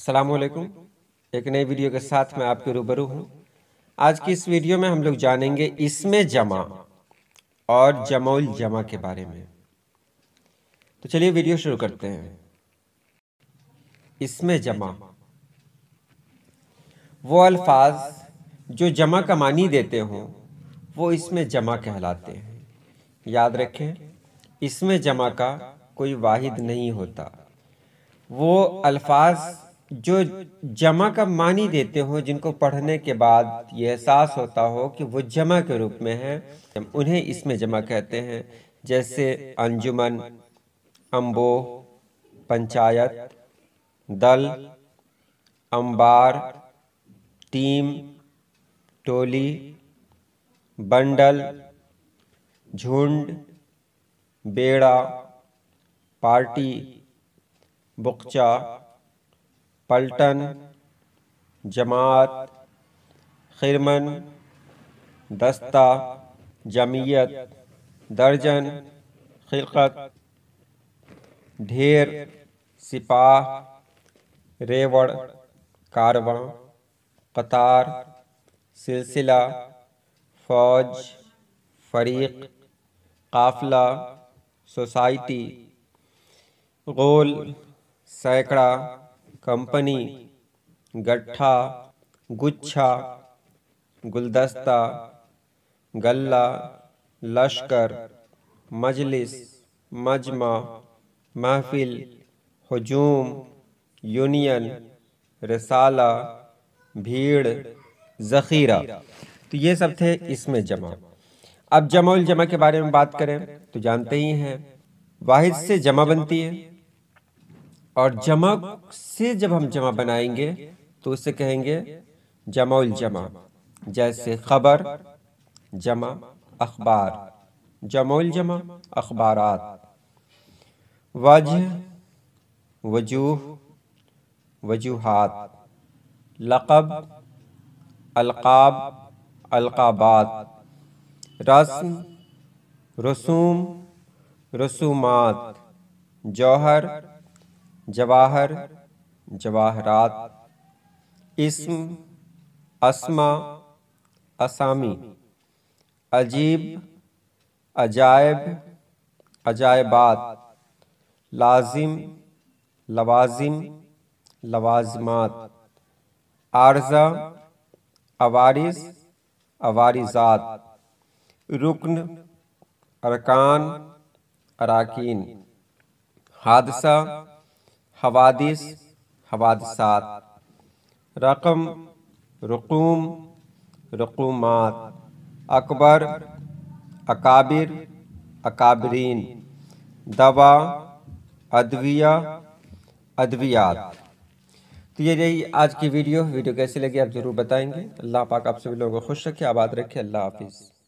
السلام علیکم۔ ایک نئی ویڈیو کے ساتھ میں آپ کے روبرو ہوں۔ آج کی اس ویڈیو میں ہم لوگ جانیں گے اسم جمع اور جمع الجمع کے بارے میں۔ تو چلیے ویڈیو شروع کرتے ہیں۔ اسم جمع۔ وہ الفاظ جو جمع کا معنی دیتے ہوں، وہ اسم جمع کہلاتے ہیں۔ یاد رکھیں، اسم جمع کا کوئی واحد نہیں ہوتا۔ وہ الفاظ جو جمع کا معنی دیتے ہوں جن کو پڑھنے کے بعد یہ احساس ہوتا ہو کہ وہ جمع کے روپ میں ہیں، انہیں اس میں جمع کہتے ہیں، جیسے انجمن امبو پنچایت، دل امبار ٹیم، ٹولی، بنڈل، جھنڈ، بیڑا، پارٹی بقچہ پلٹن، جماعت، خرمن، دستہ، جمعیت، درجن، خلقت، ڈھیر، سپاہ، ریوڑ کارواں قطار، سلسلہ، فوج، فریق، قافلہ، سوسائٹی، غول، سینکڑا کمپنی، گٹھا، گچھا، گلدستہ، گلہ، لشکر، مجلس، مجمع، محفل، ہجوم، یونین، رسالہ، بھیڑ، ذخیرہ۔ تو یہ سب تھے اس میں جمع۔ اب جمع الجمع کے بارے میں بات کریں تو جانتے ہی ہیں، واحد سے جمع بنتی ہے۔ اور جمع سے جب ہم جمع بنائیں گے، تو اسے کہیں گے جمع الجمع، جیسے خبر، جمع اخبار، جمع الجمع اخبارات۔ وجہ، وجوہ، وجوہات۔ لقب، القاب، القابات۔ رسم، رسوم، رسومات۔ جوہر جواہر، جواہرات، اسم، اسما، اسامی، عجیب، عجائب، عجائبات، لازم، لوازم، لوازمات، عارضہ، عوارض، عوارضات، رکن، ارکان، اراکین، حادثہ حوادث، حوادثات، رقم، رقوم، رقومات، اکبر، اکابر، اکابرین، دوا، ادویہ، ادویات۔ تو یہ رہی آج کی ویڈیو۔ ویڈیو کیسے لگی آپ ضرور بتائیں گے۔ اللہ پاک آپ سے بھی لوگوں کو خوش رکھے، آباد رکھے۔ اللہ حافظ۔